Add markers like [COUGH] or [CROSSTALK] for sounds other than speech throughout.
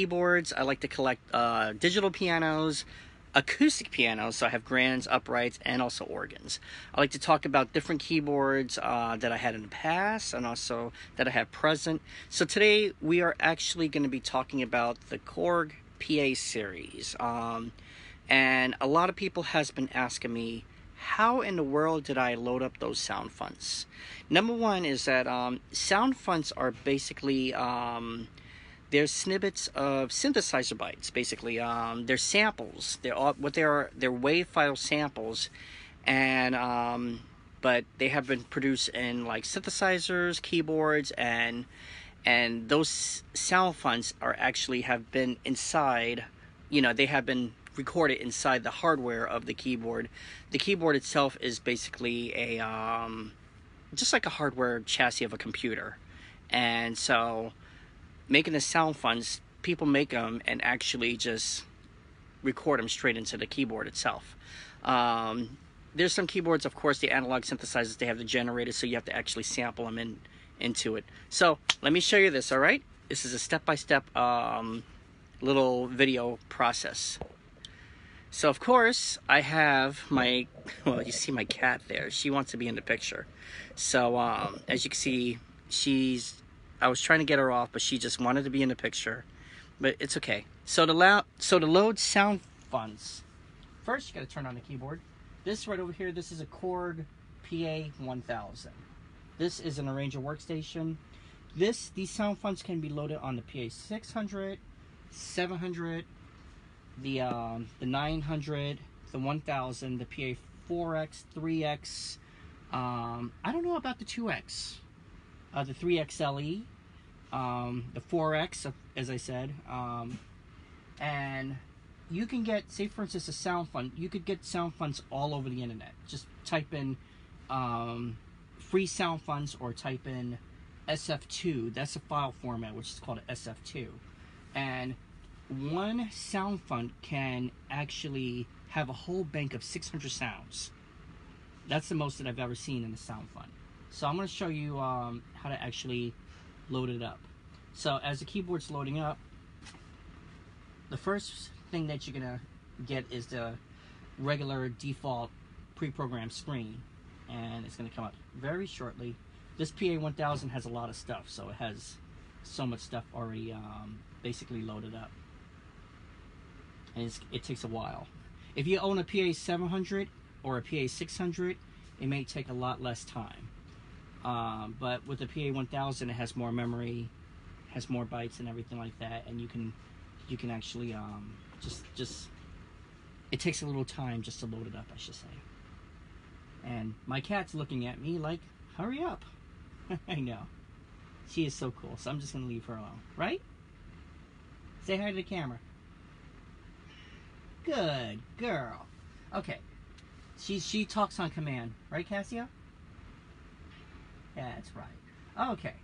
keyboards. I like to collect uh, digital pianos, acoustic pianos, so I have grands, uprights, and also organs. I like to talk about different keyboards uh, that I had in the past and also that I have present. So today we are actually going to be talking about the Korg PA series. Um, and a lot of people has been asking me, how in the world did I load up those sound fonts? Number one is that um, sound fonts are basically um, they're snippets of synthesizer bytes, basically. Um, they're samples. They're all, what they are. They're WAV file samples, and um, but they have been produced in like synthesizers, keyboards, and and those sound fonts are actually have been inside. You know, they have been recorded inside the hardware of the keyboard. The keyboard itself is basically a um, just like a hardware chassis of a computer, and so making the sound fonts, people make them and actually just record them straight into the keyboard itself. Um, there's some keyboards, of course, the analog synthesizers, they have the generator, so you have to actually sample them in, into it. So let me show you this, all right? This is a step-by-step -step, um, little video process. So of course, I have my, well, you see my cat there. She wants to be in the picture. So um, as you can see, she's I was trying to get her off, but she just wanted to be in the picture. But it's okay. So to, loud, so to load sound fonts, first you got to turn on the keyboard. This right over here, this is a Korg PA1000. This is an Arranger workstation. This These sound fonts can be loaded on the PA600, 700, the, um, the 900, the 1000, the PA4X, 3X. Um, I don't know about the 2X uh, the 3XLE, um, the 4X, as I said, um, and you can get, say for instance, a sound font. You could get sound fonts all over the internet. Just type in um, free sound fonts or type in SF2. That's a file format, which is called SF2. And one sound font can actually have a whole bank of 600 sounds. That's the most that I've ever seen in a sound font. So I'm going to show you um, how to actually load it up. So as the keyboard's loading up, the first thing that you're to get is the regular default pre-programmed screen. And it's to come up very shortly. This PA1000 has a lot of stuff, so it has so much stuff already um, basically loaded up. And it takes a while. If you own a PA700 or a PA600, it may take a lot less time. Um, but with the PA1000, it has more memory, has more bytes and everything like that, and you can you can actually um, just just it takes a little time just to load it up, I should say. And my cat's looking at me like, hurry up. [LAUGHS] I know. She is so cool, so I'm just gonna leave her alone, right? Say hi to the camera. Good girl. Okay. She she talks on command, right, Cassia? That's right. Okay.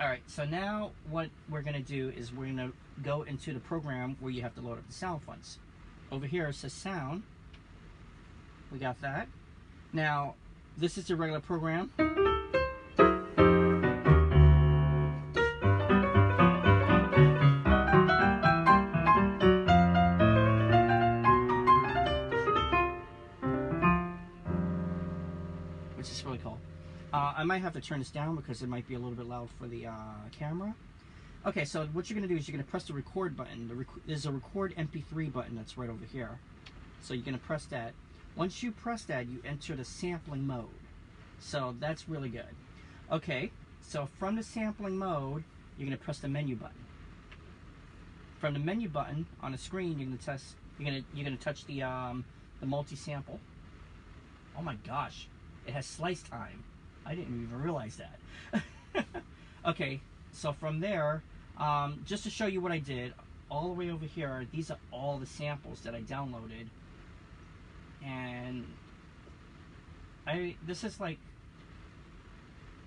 All right, so now what we're to do is we're to go into the program where you have to load up the sound fonts. Over here it says sound. We got that. Now, this is the regular program. I might have to turn this down because it might be a little bit loud for the uh, camera. Okay, so what you're going to do is you're going to press the record button. The rec there's a record MP3 button that's right over here. So you're going to press that. Once you press that, you enter the sampling mode. So that's really good. Okay, so from the sampling mode, you're going to press the menu button. From the menu button on the screen, you're going to test. You're going to you're going to touch the um, the multi-sample. Oh my gosh, it has slice time. I didn't even realize that. [LAUGHS] okay, so from there, um, just to show you what I did, all the way over here, these are all the samples that I downloaded. And I this is like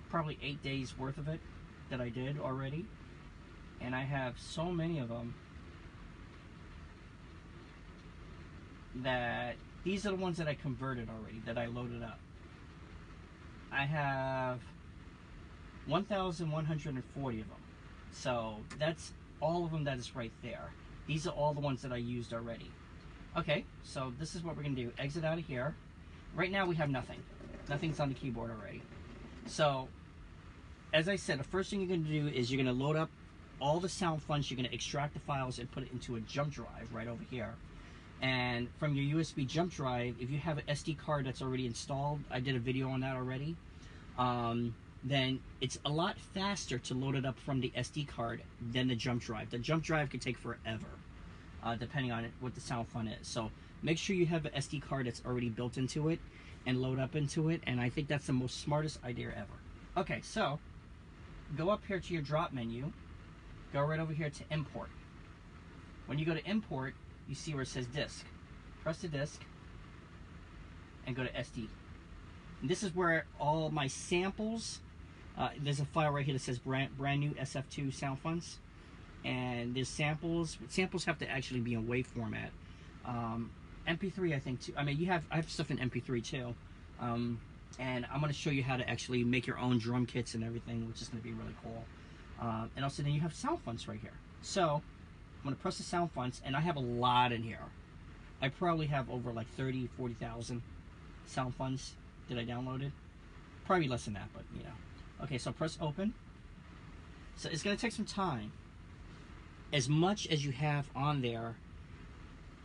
probably eight days worth of it that I did already. And I have so many of them that these are the ones that I converted already, that I loaded up. I have 1,140 of them. So that's all of them that is right there. These are all the ones that I used already. Okay, so this is what we're gonna do. Exit out of here. Right now we have nothing. Nothing's on the keyboard already. So, as I said, the first thing you're gonna do is you're gonna load up all the sound fonts. You're gonna extract the files and put it into a jump drive right over here. And from your USB jump drive, if you have an SD card that's already installed, I did a video on that already. Um, then it's a lot faster to load it up from the SD card than the jump drive. The jump drive can take forever, uh, depending on what the sound font is. So make sure you have an SD card that's already built into it and load up into it. And I think that's the most smartest idea ever. Okay, so go up here to your drop menu, go right over here to import. When you go to import, you see where it says disk. Press the disk and go to SD. And this is where all my samples uh, there's a file right here that says brand, brand new SF2 sound fonts. And there's samples. Samples have to actually be in WAV format. Um, MP3, I think, too. I mean, you have I have stuff in MP3 too. Um, and I'm going to show you how to actually make your own drum kits and everything, which is going to be really cool. Uh, and also, then you have sound fonts right here. So, I'm to press the sound fonts, and I have a lot in here. I probably have over like 30, 40,000 sound fonts that I downloaded. Probably less than that, but you know. Okay, so press open. So it's to take some time. As much as you have on there,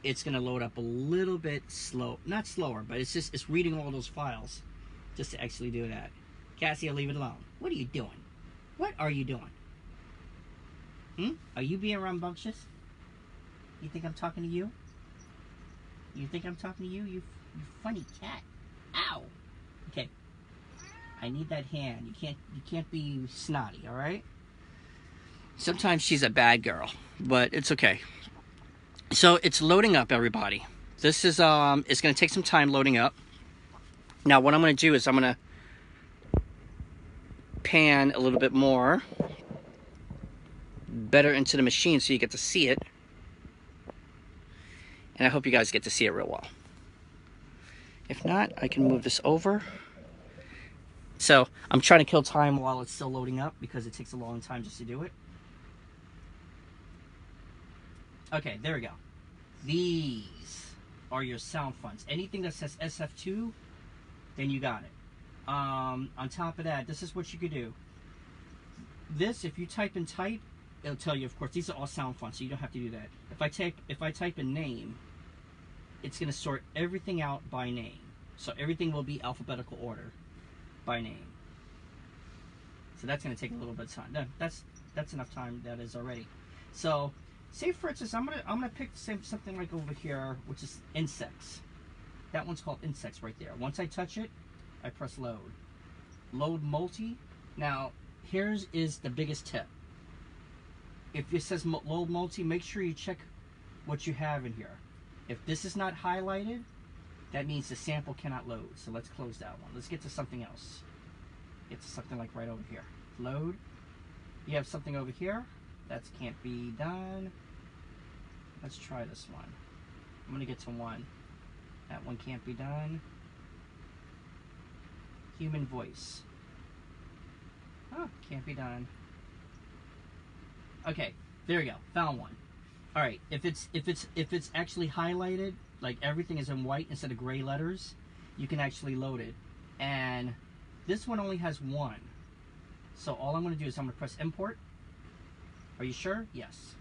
it's to load up a little bit slow. Not slower, but it's just it's reading all those files just to actually do that. Cassie, I'll leave it alone. What are you doing? What are you doing? Hmm? Are you being rambunctious? You think I'm talking to you? You think I'm talking to you? You, you funny cat. Ow. Okay, I need that hand. You can't you can't be snotty, all right? Sometimes she's a bad girl, but it's okay. So it's loading up, everybody. This is um, it's going to take some time loading up. Now, what I'm going to do is I'm going to pan a little bit more, better into the machine, so you get to see it. And I hope you guys get to see it real well. If not, I can move this over. So I'm trying to kill time while it's still loading up because it takes a long time just to do it. Okay, there we go. These are your sound fonts. Anything that says SF2, then you got it. Um, on top of that, this is what you could do. This, if you type in type, it'll tell you, of course, these are all sound fonts, so you don't have to do that. If I type, if I type a name, it's going to sort everything out by name. So everything will be alphabetical order by name. So that's going to take a little bit of time. That's that's enough time that is already. So, say for instance, I'm gonna I'm gonna pick something like over here, which is insects. That one's called insects right there. Once I touch it, I press load. Load multi. Now, here's is the biggest tip. If it says load multi, make sure you check what you have in here. If this is not highlighted, that means the sample cannot load. So let's close that one. Let's get to something else. Get to something like right over here. Load. You have something over here. That can't be done. Let's try this one. I'm going to get to one. That one can't be done. Human voice. Oh, can't be done. Okay, there we go. Found one. All right, if it's if it's if it's actually highlighted, like everything is in white instead of gray letters, you can actually load it. And this one only has one. So all I'm going to do is I'm going to press import. Are you sure? Yes.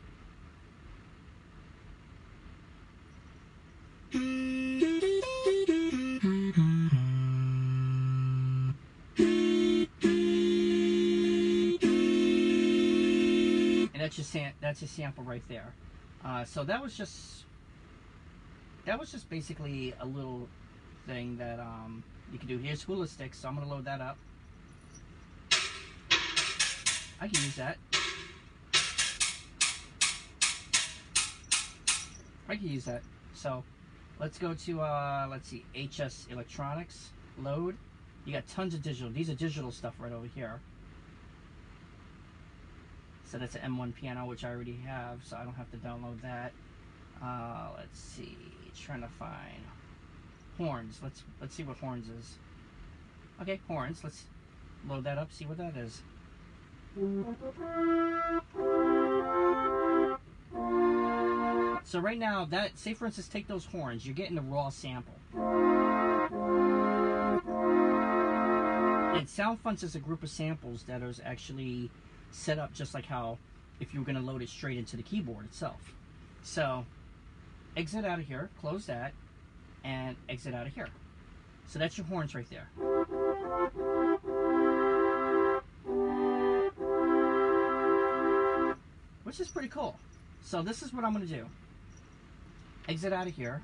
And that's a sample right there. Uh, so that was just that was just basically a little thing that um, you can do. Here's hula sticks, so I'm gonna load that up. I can use that. I can use that. So let's go to uh, let's see, HS Electronics load. You got tons of digital. These are digital stuff right over here. So that's an M1 piano, which I already have, so I don't have to download that. Uh, let's see, trying to find horns. Let's let's see what horns is. Okay, horns. Let's load that up. See what that is. So right now, that say for instance, take those horns. You're getting the raw sample. And SoundFonts is a group of samples that is actually set up just like how if you were going to load it straight into the keyboard itself. So exit out of here, close that, and exit out of here. So that's your horns right there. Which is pretty cool. So this is what I'm going to do. Exit out of here.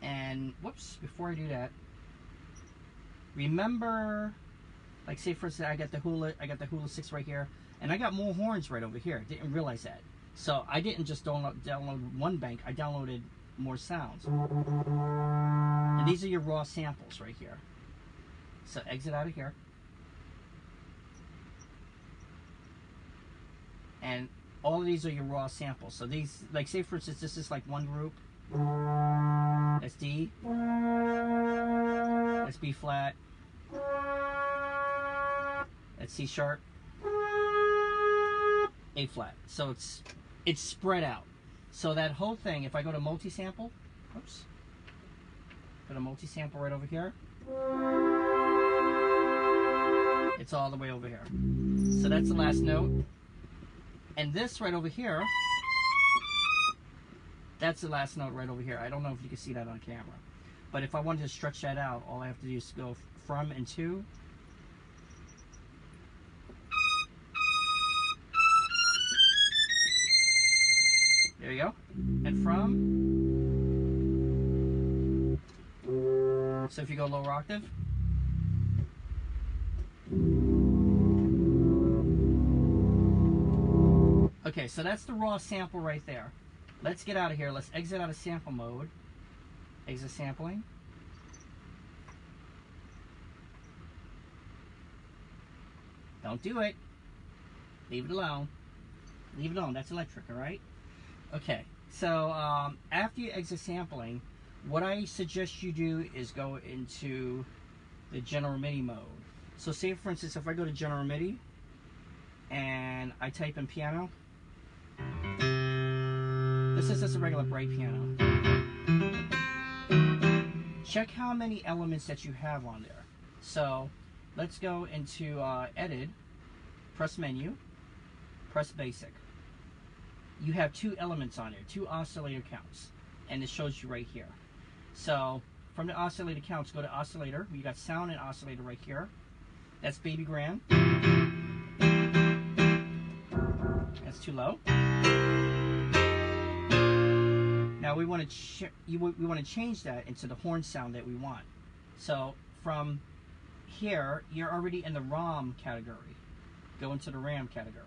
And, whoops, before I do that, remember, like say for instance, I got the Hula, I got the Hula 6 right here, and I got more horns right over here. Didn't realize that. So I didn't just download, download one bank, I downloaded more sounds. And these are your raw samples right here. So exit out of here. And all of these are your raw samples. So these, like say for instance, this is like one group. That's D. That's B flat. C sharp. A flat. So it's it's spread out. So that whole thing, if I go to multi-sample, oops, go to multi-sample right over here. It's all the way over here. So that's the last note. And this right over here, that's the last note right over here. I don't know if you can see that on camera. But if I wanted to stretch that out, all I have to do is go from and to. There you go. And from. So if you go lower octave. Okay, so that's the raw sample right there. Let's get out of here. Let's exit out of sample mode. Exit sampling. Don't do it. Leave it alone. Leave it alone. That's electric, all right? Okay, so um, after you exit sampling, what I suggest you do is go into the general MIDI mode. So say for instance, if I go to general MIDI and I type in piano, this is just a regular bright piano. Check how many elements that you have on there. So let's go into uh, edit, press menu, press basic. You have two elements on there, two oscillator counts, and it shows you right here. So from the oscillator counts, go to oscillator. You got sound and oscillator right here. That's baby grand. That's too low. Now we want to we want to change that into the horn sound that we want. So from here, you're already in the ROM category. Go into the RAM category.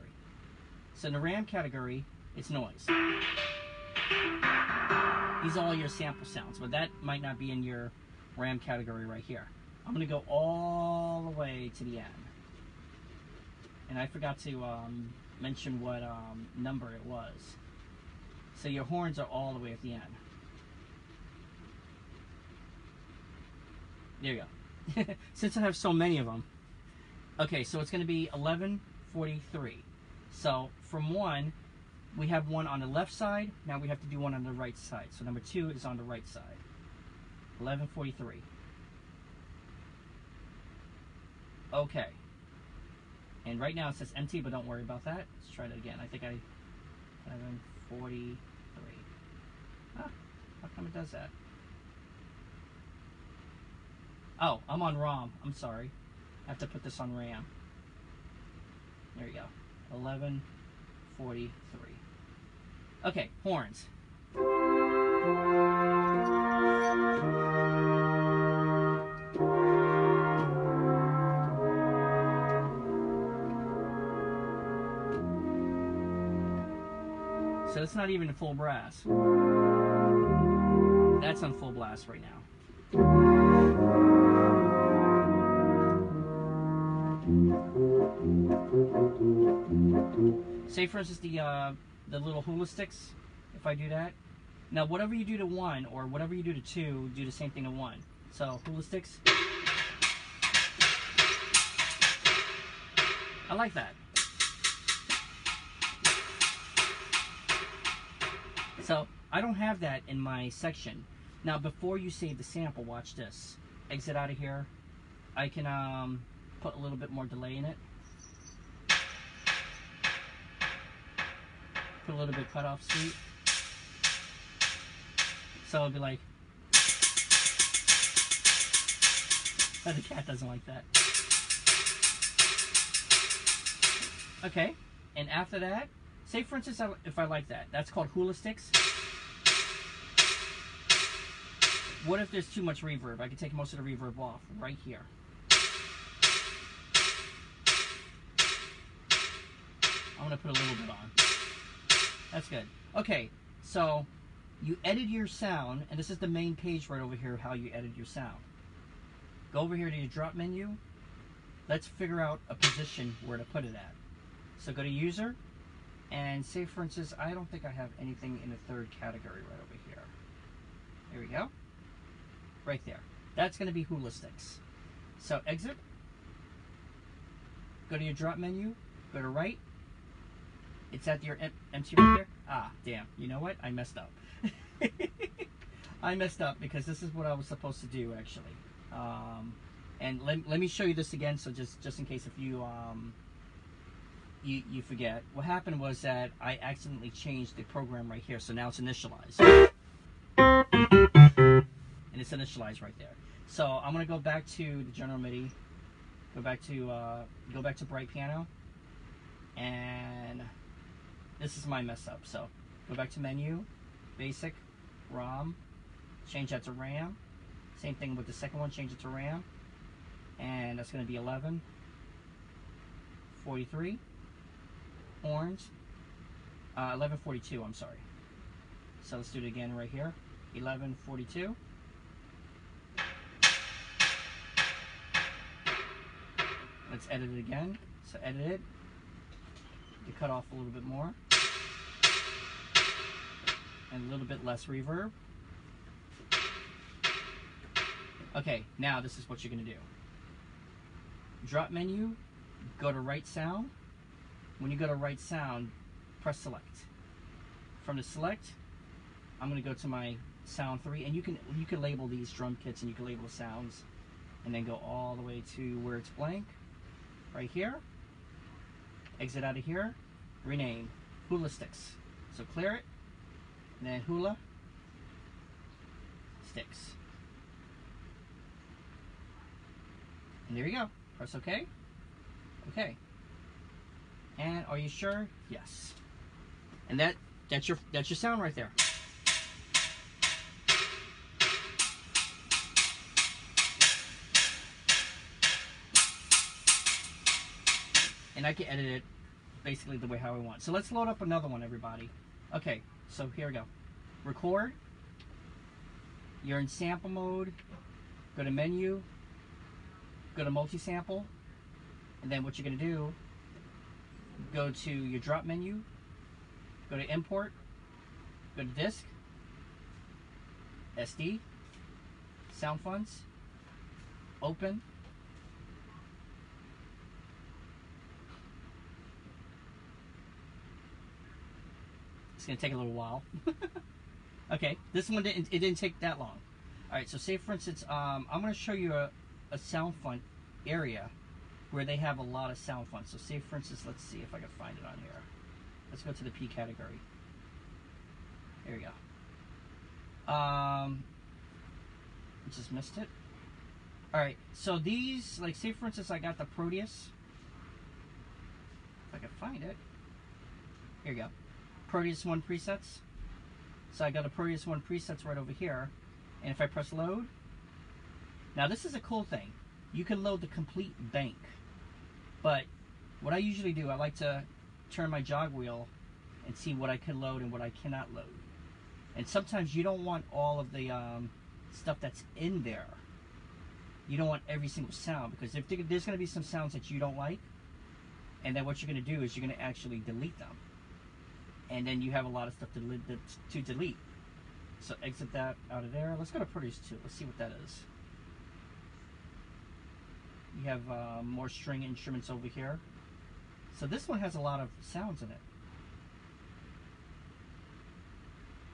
So in the RAM category, it's noise. These are all your sample sounds, but that might not be in your RAM category right here. I'm to go all the way to the end. And I forgot to um, mention what um, number it was. So your horns are all the way at the end. There you go. [LAUGHS] Since I have so many of them. Okay, so it's going to be 1143. So from 1, we have one on the left side. Now we have to do one on the right side. So number 2 is on the right side. 1143. Okay. And right now it says empty, but don't worry about that. Let's try that again. I think I 1143. Ah, how come it does that? Oh, I'm on ROM. I'm sorry. I have to put this on RAM. There you go. 1143. Okay, horns. So it's not even full brass. That's on full blast right now. Say for instance the uh, the little hula sticks, if I do that. Now whatever you do to one or whatever you do to two, do the same thing to one. So hula sticks. I like that. So I don't have that in my section. Now before you save the sample, watch this. Exit out of here. I can um, put a little bit more delay in it. A little bit cut off sweet. So it'll be like, but the cat doesn't like that. Okay, and after that, say for instance, if I like that, that's called hula sticks. What if there's too much reverb? I can take most of the reverb off right here. I'm gonna put a little bit on. That's good. Okay, so you edit your sound, and this is the main page right over here, how you edit your sound. Go over here to your drop menu. Let's figure out a position where to put it at. So go to user, and say for instance, I don't think I have anything in the third category right over here. There we go right there. That's going to be hula sticks. So exit, go to your drop menu, go to right. It's at your em empty right there. Ah, damn. You know what? I messed up. [LAUGHS] I messed up because this is what I was supposed to do actually. Um, and let, let me show you this again. So just just in case if you um, you you forget, what happened was that I accidentally changed the program right here. So now it's initialized and it's initialized right there. So I'm gonna go back to the general MIDI, go back to uh, go back to Bright Piano, and this is my mess up. So go back to menu, basic, ROM, change that to RAM. Same thing with the second one, change it to RAM, and that's gonna be 11, 43, orange, uh, 1142. I'm sorry. So let's do it again right here. 1142. Let's edit it again. So edit it. to cut off a little bit more. Little bit less reverb. Okay, now this is what you're gonna do. Drop menu, go to write sound. When you go to write sound, press select. From the select, I'm gonna go to my sound three, and you can you can label these drum kits and you can label the sounds, and then go all the way to where it's blank right here. Exit out of here. Rename hula sticks. So clear it. And then hula sticks. And there you go. Press OK. Okay. And are you sure? Yes. And that that's your that's your sound right there. and I can edit it basically the way how I want. So let's load up another one, everybody. Okay, so here we go. Record. You're in sample mode. Go to menu. Go to multi-sample. And then what you're going to do, go to your drop menu. Go to import. Go to disk. SD. Sound fonts. Open. It's gonna take a little while. [LAUGHS] okay, this one didn't, it didn't take that long. All right, so say for instance, um, I'm gonna show you a, a sound font area where they have a lot of sound fonts. So say for instance, let's see if I can find it on here. Let's go to the P category. Here we go. Um, just missed it. All right, so these, like say for instance, I got the Proteus. If I can find it. Here you go. Proteus 1 presets. So I got a Proteus 1 presets right over here. And if I press load, now this is a cool thing. You can load the complete bank. But what I usually do, I like to turn my jog wheel and see what I can load and what I cannot load. And sometimes you don't want all of the um, stuff that's in there. You don't want every single sound because if there's going to be some sounds that you don't like, and then what you're going to do is you're going to actually delete them and then you have a lot of stuff to, to delete. So exit that out of there. Let's go to Proteus 2. Let's see what that is. You have uh, more string instruments over here. So this one has a lot of sounds in it.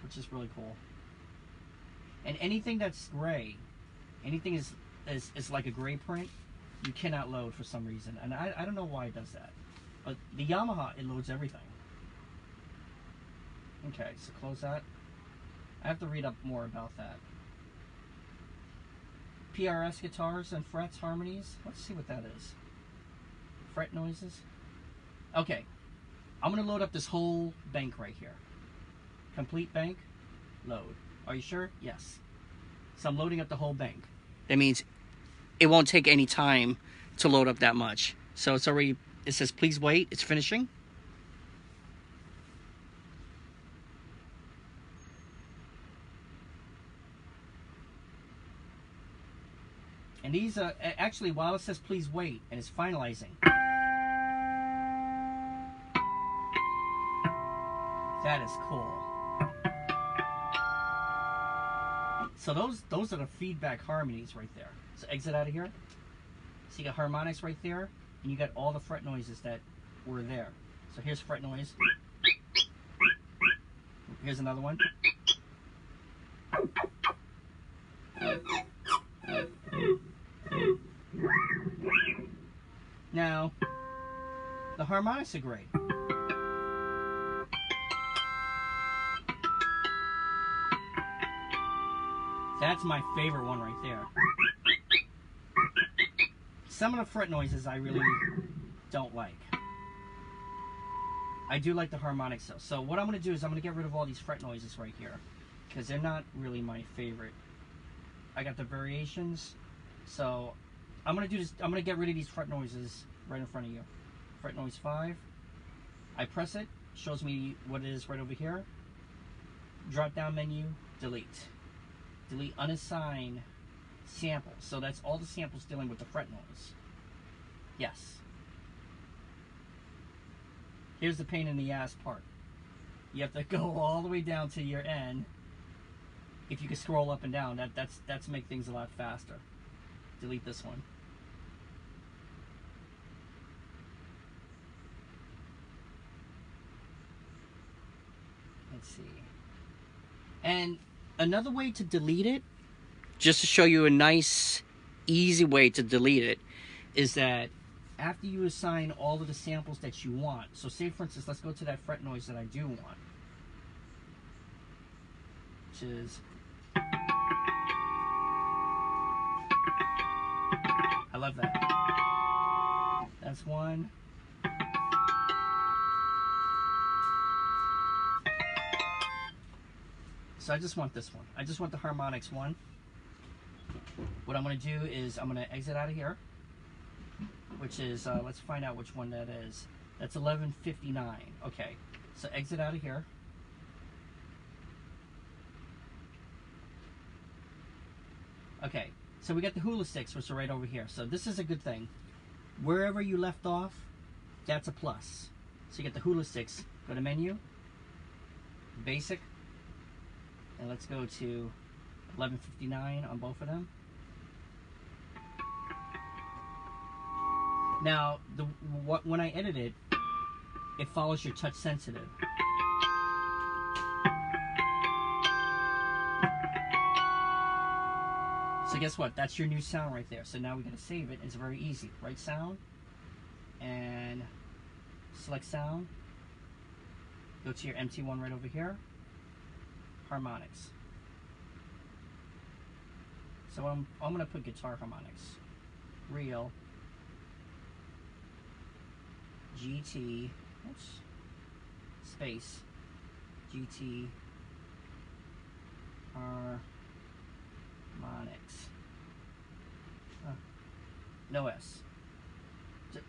which is really cool. And anything that's gray, anything is is, is like a gray print, you cannot load for some reason. And I, I don't know why it does that. But the Yamaha, it loads everything. Okay, so close that. I have to read up more about that. PRS guitars and frets, harmonies. Let's see what that is. Fret noises. Okay, I'm gonna load up this whole bank right here. Complete bank, load. Are you sure? Yes. So I'm loading up the whole bank. That means it won't take any time to load up that much. So it's already, it says please wait, it's finishing. These, uh, actually, while it says please wait and it's finalizing, that is cool. So those those are the feedback harmonies right there. So exit out of here. So you got harmonics right there, and you got all the fret noises that were there. So here's fret noise. Here's another one. Now, are great. That's my favorite one right there. Some of the fret noises I really don't like. I do like the harmonics though. So what I'm going to do is I'm going to get rid of all these fret noises right here. Because they're not really my favorite. I got the variations. So I'm going to do this. I'm going to get rid of these fret noises right in front of you. Fret noise 5. I press it. Shows me what it is right over here. Drop down menu. Delete. Delete unassigned samples. So that's all the samples dealing with the fret noise. Yes. Here's the pain in the ass part. You have to [LAUGHS] go all the way down to your end. If you can scroll up and down, that that's that's make things a lot faster. Delete this one. Let's see. And another way to delete it just to show you a nice, easy way to delete it, is that after you assign all of the samples that you want, so say for instance, let's go to that fret noise that I do want, which is, I love that. That's one. So I just want this one. I just want the harmonics one. What I'm going to do is I'm going to exit out of here, which is, uh, let's find out which one that is. That's 1159. Okay, so exit out of here. Okay, so we got the hula sticks, which are right over here. So this is a good thing. Wherever you left off, that's a plus. So you get the hula sticks. Go to menu, basic, and let's go to 1159 on both of them. Now, the what, when I edit it, it follows your touch sensitive. So guess what? That's your new sound right there. So now we're going to save it. It's very easy. Write sound and select sound. Go to your MT1 right over here. Harmonics. So I'm, I'm going to put guitar harmonics. Real. GT. Oops. Space. GT. Harmonics. Uh, no S.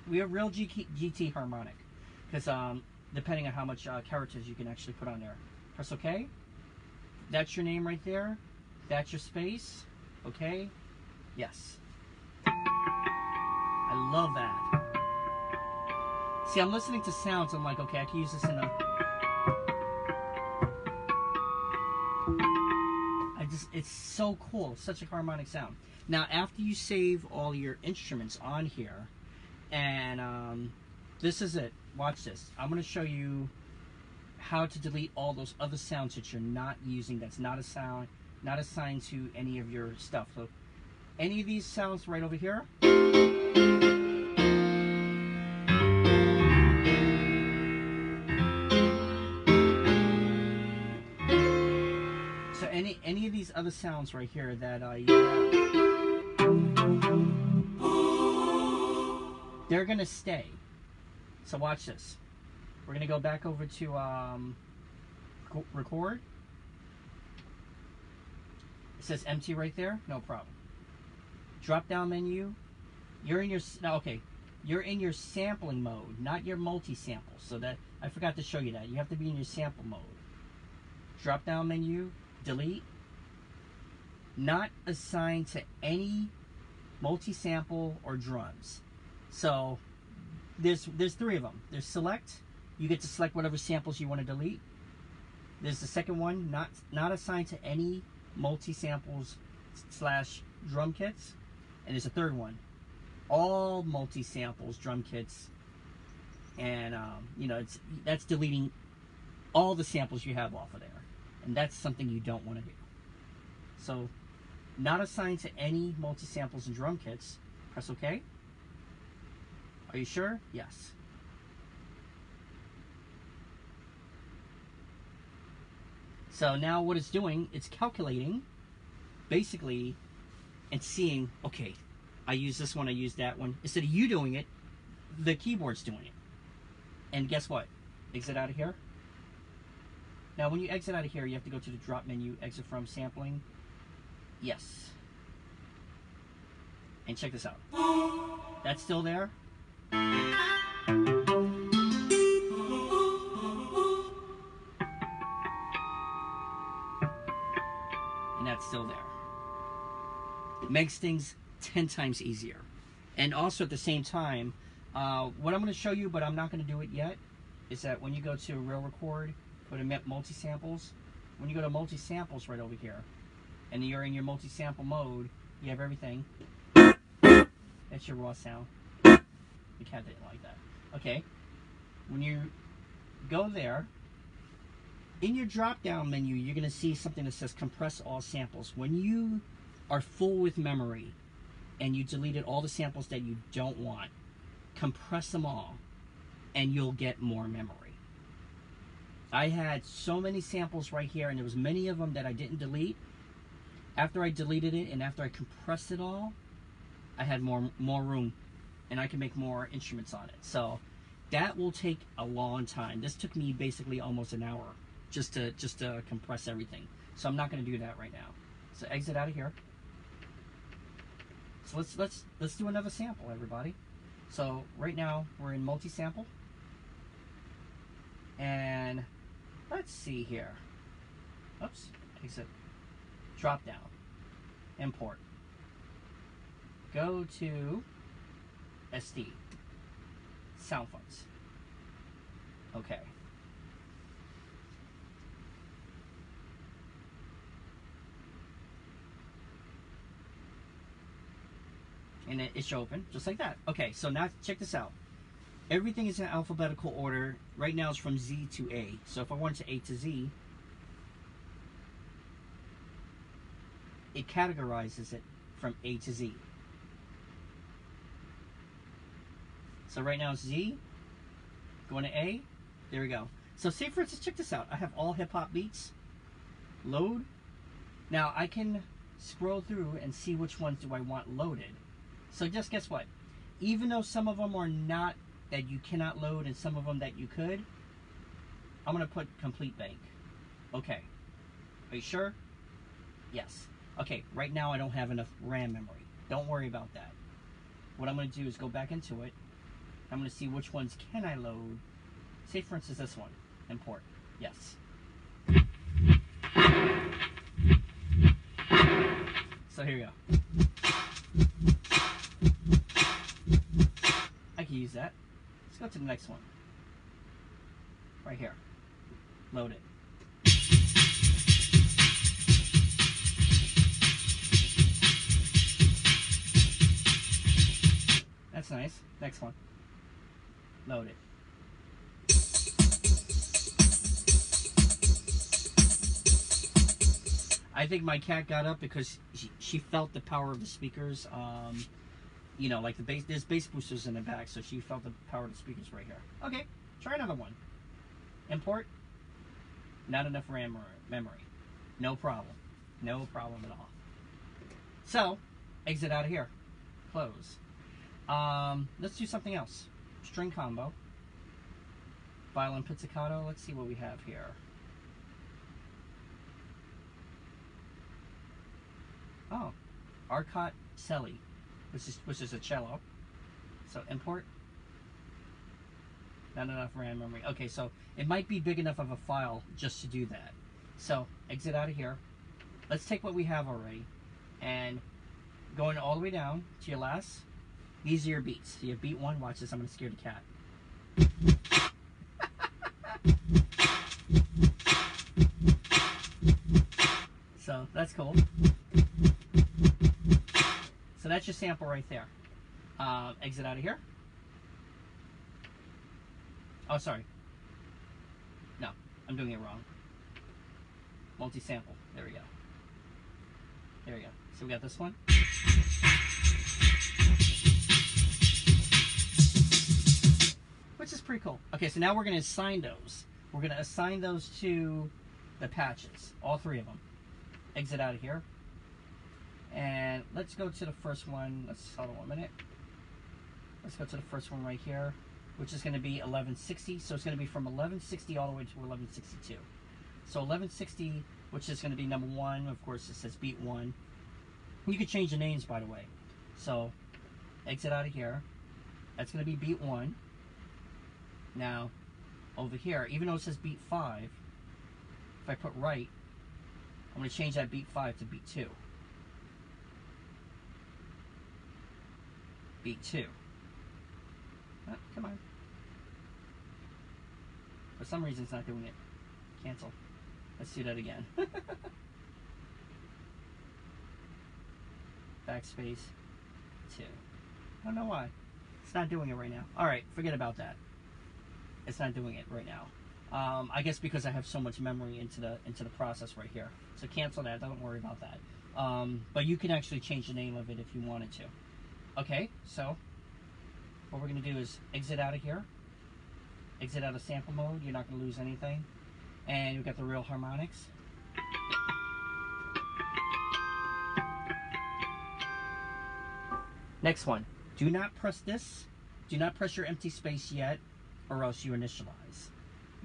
We have real GT, GT harmonic. Because um, depending on how much uh, characters you can actually put on there. Press OK. That's your name right there. That's your space. Okay? Yes. I love that. See, I'm listening to sounds. I'm like, okay, I can use this in a. I just, it's so cool. Such a harmonic sound. Now, after you save all your instruments on here, and um, this is it. Watch this. I'm going to show you how to delete all those other sounds that you're not using. That's not a sound, not assigned to any of your stuff. So any of these sounds right over here. So any any of these other sounds right here that uh, have, they're gonna stay. So watch this. We're gonna go back over to um, record. It says empty right there. No problem. Drop down menu. You're in your no, okay. You're in your sampling mode, not your multi-sample. So that I forgot to show you that. You have to be in your sample mode. Drop down menu, delete. Not assigned to any multi-sample or drums. So there's there's three of them. There's select. You get to select whatever samples you want to delete. There's the second one, not not assigned to any multi samples slash drum kits, and there's a third one, all multi samples drum kits, and um, you know it's that's deleting all the samples you have off of there, and that's something you don't want to do. So, not assigned to any multi samples and drum kits. Press OK. Are you sure? Yes. So now what it's doing, it's calculating basically and seeing, okay, I use this one, I use that one. Instead of you doing it, the keyboard's doing it. And guess what? Exit out of here. Now when you exit out of here, you have to go to the drop menu, exit from sampling. Yes. And check this out. That's still there. Makes things 10 times easier. And also at the same time, uh, what I'm going to show you, but I'm not going to do it yet, is that when you go to Real Record, go to multi-samples, when you go to multi-samples right over here, and you're in your multi-sample mode, you have everything. That's your raw sound. The cat didn't like that. Okay. When you go there, in your drop down menu, you're going to see something that says compress all samples. When you are full with memory and you deleted all the samples that you don't want, compress them all and you'll get more memory. I had so many samples right here and there was many of them that I didn't delete. After I deleted it and after I compressed it all, I had more more room and I can make more instruments on it. So that will take a long time. This took me basically almost an hour just to just to compress everything. So I'm not going to do that right now. So exit out of here. So let's let's let's do another sample, everybody. So right now we're in multi-sample, and let's see here. Oops, exit. Drop down. Import. Go to SD. Sound Soundfonts. Okay. And it, it should open just like that. Okay, so now check this out. Everything is in alphabetical order. Right now it's from Z to A. So if I wanted to A to Z, it categorizes it from A to Z. So right now it's Z, going to A, there we go. So say for instance, check this out. I have all hip hop beats, load. Now I can scroll through and see which ones do I want loaded. So just guess what? Even though some of them are not that you cannot load and some of them that you could, I'm going to put complete bank. Okay. Are you sure? Yes. Okay, right now I don't have enough RAM memory. Don't worry about that. What I'm going to do is go back into it. I'm to see which ones can I load. Say for instance this one. Import. Yes. So here we go. Let's go to the next one. Right here. Load it. That's nice. Next one. Load it. I think my cat got up because she, she felt the power of the speakers. Um, you know, like the bass, there's bass boosters in the back, so she felt the power of the speakers right here. Okay, try another one. Import. Not enough RAM or memory. No problem. No problem at all. So, exit out of here. Close. Um, let's do something else. String combo. Violin pizzicato. Let's see what we have here. Oh, Arco Cello, which is which is a cello. So import. Not enough RAM memory. Okay, so it might be big enough of a file just to do that. So exit out of here. Let's take what we have already and going all the way down to your last. These are your beats. So you have beat one. Watch this. I'm to scare the cat. [LAUGHS] so that's cool. Sample right there. Uh, exit out of here. Oh, sorry. No, I'm doing it wrong. Multi-sample. There we go. There we go. So we got this one. Which is pretty cool. Okay, so now we're going to assign those. We're going to assign those to the patches. All three of them. Exit out of here. And let's go to the first one. Let's hold on one minute. Let's go to the first one right here, which is going to be 1160. So it's going to be from 1160 all the way to 1162. So 1160, which is going to be number one. Of course, it says beat one. You could change the names, by the way. So exit out of here. That's going to be beat one. Now, over here, even though it says beat five, if I put right, I'm going to change that beat five to beat two. Beat two. Oh, come on. For some reason, it's not doing it. Cancel. Let's do that again. [LAUGHS] Backspace. Two. I don't know why. It's not doing it right now. Alright, forget about that. It's not doing it right now. Um, I guess because I have so much memory into the into the process right here. So cancel that. Don't worry about that. Um, but you can actually change the name of it if you wanted to. Okay, so what we're to do is exit out of here. Exit out of sample mode. You're not to lose anything. And we've got the real harmonics. Next one. Do not press this. Do not press your empty space yet, or else you initialize.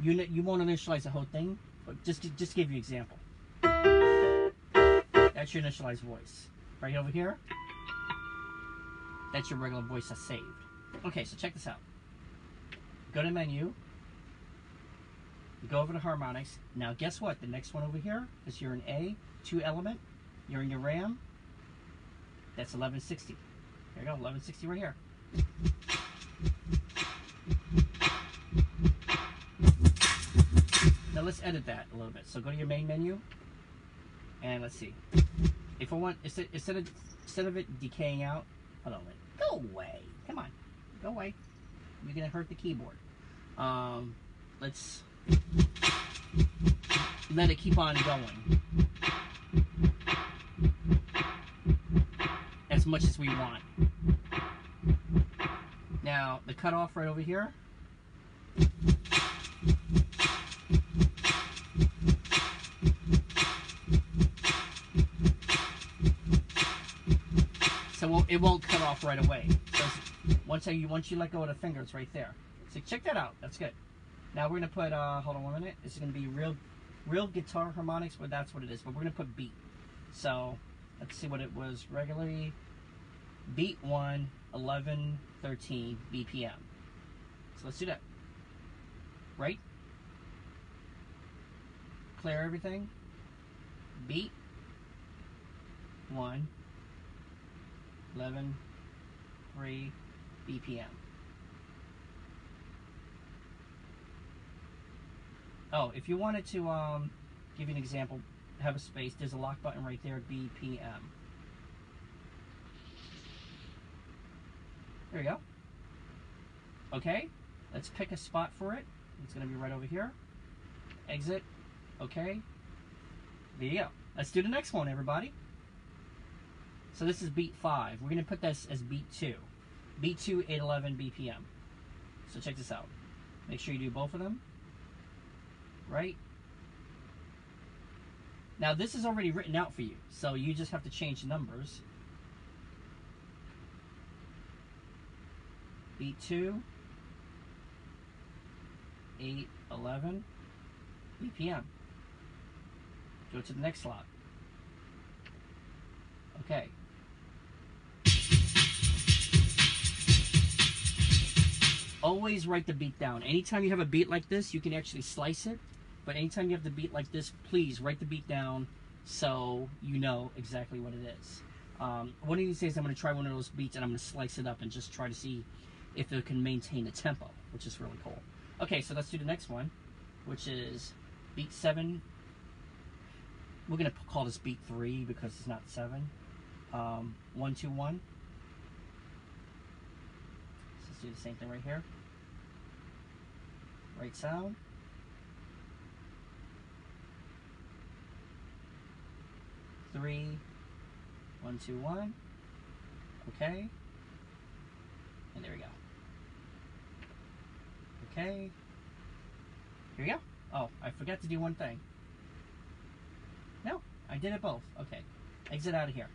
You you won't initialize the whole thing, but just just give you an example. That's your initialized voice. Right over here. That's your regular voice that's saved. Okay, so check this out. Go to menu. Go over to harmonics. Now guess what? The next one over here is you're in A, two element. You're in your RAM. That's 1160. There you go, 1160 right here. Now let's edit that a little bit. So go to your main menu, and let's see. If I want, instead of instead of it decaying out, hold on, wait. Go away. Come on, go away. You're gonna hurt the keyboard. Um, let's let it keep on going as much as we want. Now, the cutoff right over here. So it won't cut off right away. Once you once you let go of the finger, it's right there. So check that out. That's good. Now we're gonna put. Uh, hold on one minute. This is gonna be real, real guitar harmonics, but that's what it is. But we're gonna put beat. So let's see what it was regularly. Beat 1, 11, 13 BPM. So let's do that. Right? Clear everything. Beat 1, 11, 3 BPM. Oh, if you wanted to um, give you an example, have a space, there's a lock button right there, BPM. There we go. Okay, let's pick a spot for it. It's to be right over here. Exit. Okay. There you go. let's do the next one, everybody. So this is beat five. We're gonna put this as beat two. Beat two, 811 BPM. So check this out. Make sure you do both of them. Right? Now this is already written out for you, so you just have to change numbers. Beat two, 811 BPM. Go to the next slot. Okay. always write the beat down. Anytime you have a beat like this, you can actually slice it. But anytime you have the beat like this, please write the beat down so you know exactly what it is. Um, one of these days, I'm going to try one of those beats and I'm going to slice it up and just try to see if it can maintain the tempo, which is really cool. Okay, so let's do the next one, which is beat 7. We're going to call this beat 3 because it's not 7. Um, do the same thing right here. Write sound. Three, one, two, one. Okay. And there we go. Okay. Here we go. Oh, I forgot to do one thing. No, I did it both. Okay. Exit out of here.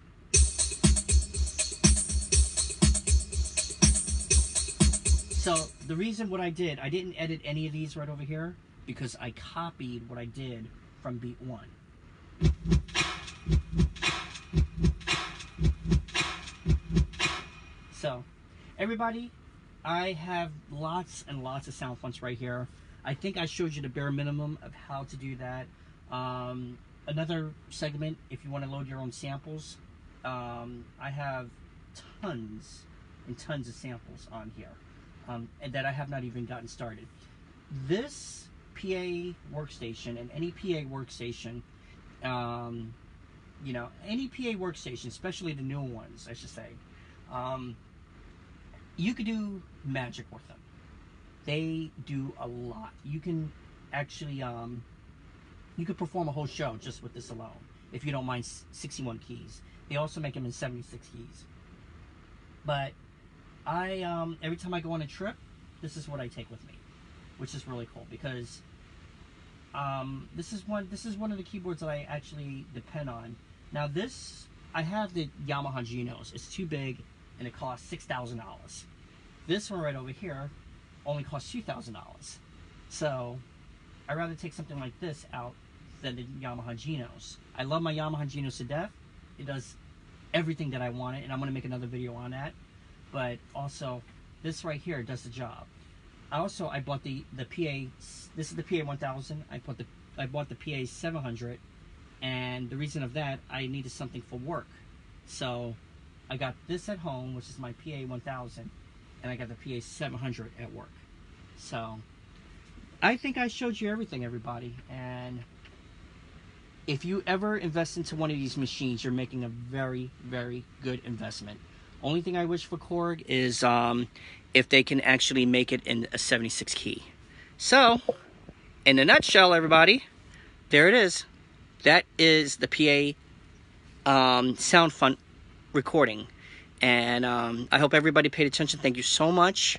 So the reason what I did, I didn't edit any of these right over here because I copied what I did from beat one. So, everybody, I have lots and lots of sound fonts right here. I think I showed you the bare minimum of how to do that. Um, another segment, if you want to load your own samples, um, I have tons and tons of samples on here um, and that I have not even gotten started. This PA workstation and any PA workstation, um, you know, any PA workstation, especially the new ones, I should say, um, you could do magic with them. They do a lot. You can actually, um, you could perform a whole show just with this alone, if you don't mind 61 keys. They also make them in 76 keys. But I, um, every time I go on a trip, this is what I take with me, which is really cool because um, this is one this is one of the keyboards that I actually depend on. Now this I have the Yamaha Genos. It's too big and it costs six thousand dollars. This one right over here only costs two thousand dollars. So I'd rather take something like this out than the Yamaha Genos. I love my Yamaha Genos to death. It does everything that I wanted, and I'm to make another video on that. But also, this right here does the job. Also, I bought the the PA. This is the PA 1000. I put the I bought the PA 700, and the reason of that, I needed something for work. So, I got this at home, which is my PA 1000, and I got the PA 700 at work. So, I think I showed you everything, everybody. And if you ever invest into one of these machines, you're making a very, very good investment. Only thing I wish for Korg is um, if they can actually make it in a 76 key. So, in a nutshell, everybody, there it is. That is the PA um, sound font recording. And um, I hope everybody paid attention. Thank you so much.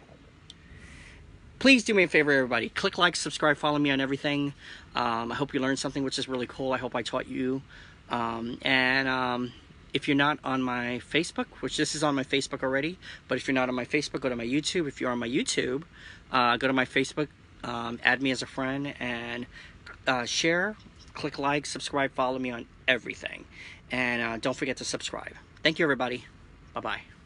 Please do me a favor, everybody. Click like, subscribe, follow me on everything. Um, I hope you learned something, which is really cool. I hope I taught you. Um, and um, if you're not on my Facebook, which this is on my Facebook already, but if you're not on my Facebook, go to my YouTube. If you're on my YouTube, uh, go to my Facebook, um, add me as a friend, and uh, share, click like, subscribe, follow me on everything. And uh, don't forget to subscribe. Thank you, everybody. Bye bye.